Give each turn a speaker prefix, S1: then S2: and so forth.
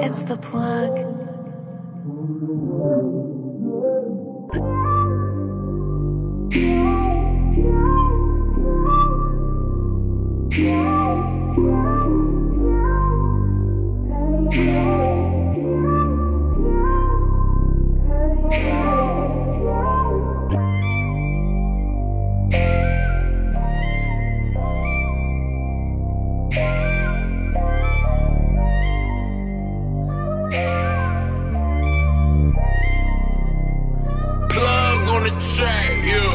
S1: It's, the plug.
S2: Track, yeah.